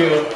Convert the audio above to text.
You.